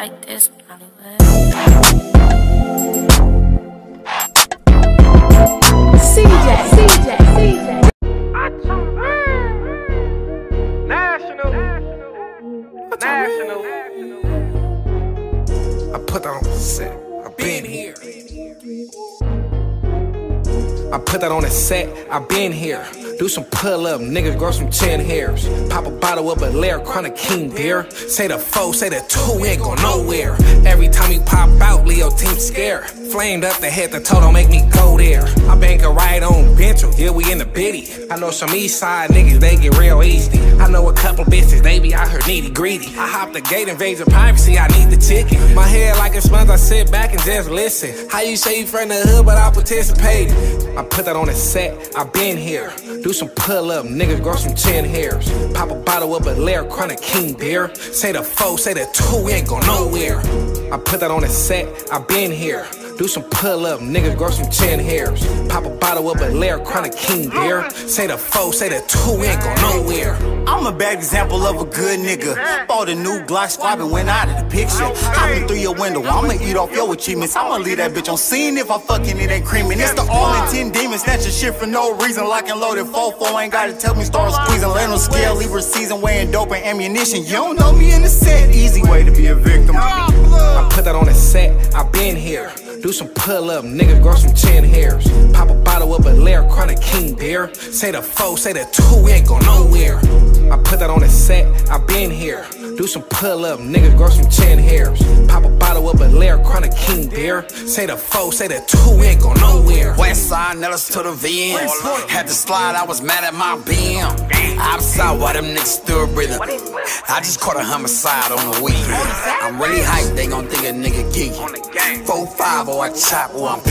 like this, Hollywood. CJ, CJ, CJ. National. National. I put that on the set. I've been here. I put that on the set. I've been here. Do some pull up, niggas grow some chin hairs. Pop a bottle of a layer, chronic king beer. Say the four, say the two, ain't go nowhere. Every time you pop out, Leo team scared. Flamed up the head, the toe don't make me go there. Biddy. I know some east side niggas, they get real easy. I know a couple bitches, they be out here needy greedy. I hop the gate, invade your privacy, I need the ticket. My head like a sponge, I sit back and just listen. How you say you from the hood, but I participate? I put that on the set, I been here. Do some pull up, niggas grow some chin hairs. Pop a bottle of a layer, chronic king beer. Say the four, say the two, we ain't go nowhere. I put that on the set, I been here. Do some pull up, niggas grow some chin hairs. Pop a bottle of a layer, chronic king beer. Say the four, say the two, ain't go nowhere. I'm a bad example of a good nigga. Bought a new Glock squad and went out of the picture. Hopping through your window, I'ma eat off your achievements. I'ma leave that bitch on scene if I fucking it ain't creaming. It's the all in 10 demons, snatch your shit for no reason. Lock and loaded, 4-4, ain't gotta tell me, start squeezing. Land on scale, Libra season, weighing dope and ammunition. You don't know me in the set, easy way to be a victim. Do some pull up, niggas grow some chin hairs. Pop a bottle of a layer, chronic king beer. Say the four, say the two, we ain't go nowhere. I put that on the set, I been here. Do some pull up, niggas grow some chin hairs. Pop a bottle of a layer, chronic king beer. Say the four, say the two, ain't go nowhere. West side, Nellis to the VM. Had to slide, I was mad at my BM. Outside, why them niggas still breathing? I just caught a homicide on the weekend. I'm really hyped, they gon' think a nigga geeky. 4-5 or I chop or I'm